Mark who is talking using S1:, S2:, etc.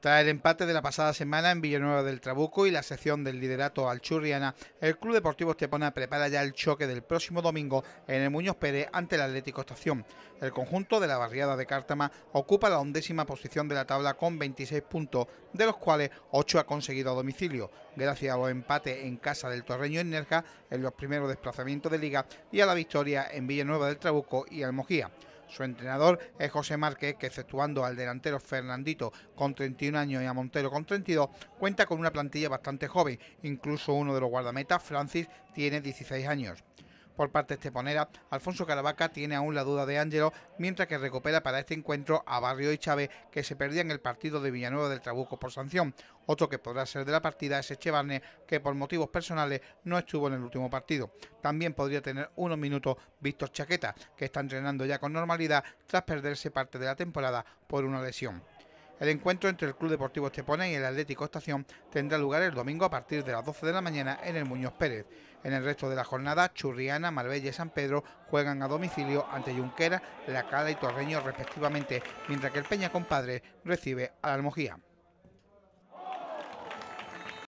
S1: Tras el empate de la pasada semana en Villanueva del Trabuco y la sección del liderato al Churriana, el Club Deportivo Estepona prepara ya el choque del próximo domingo en el Muñoz Pérez ante el Atlético Estación. El conjunto de la barriada de Cártama ocupa la undécima posición de la tabla con 26 puntos, de los cuales 8 ha conseguido a domicilio, gracias a los empates en casa del Torreño en Nerja en los primeros desplazamientos de liga y a la victoria en Villanueva del Trabuco y Almojía. Su entrenador es José Márquez, que exceptuando al delantero Fernandito con 31 años y a Montero con 32, cuenta con una plantilla bastante joven. Incluso uno de los guardametas, Francis, tiene 16 años. Por parte esteponera, Alfonso Caravaca tiene aún la duda de Ángelo, mientras que recupera para este encuentro a Barrio y Chávez, que se perdían el partido de Villanueva del Trabuco por sanción. Otro que podrá ser de la partida es Echevarne, que por motivos personales no estuvo en el último partido. También podría tener unos minutos Víctor Chaqueta, que está entrenando ya con normalidad tras perderse parte de la temporada por una lesión. El encuentro entre el Club Deportivo Estepona y el Atlético Estación tendrá lugar el domingo a partir de las 12 de la mañana en el Muñoz Pérez. En el resto de la jornada, Churriana, Marbella y San Pedro juegan a domicilio ante Junquera, La Cala y Torreño respectivamente, mientras que el Peña Compadre recibe a la Almojía.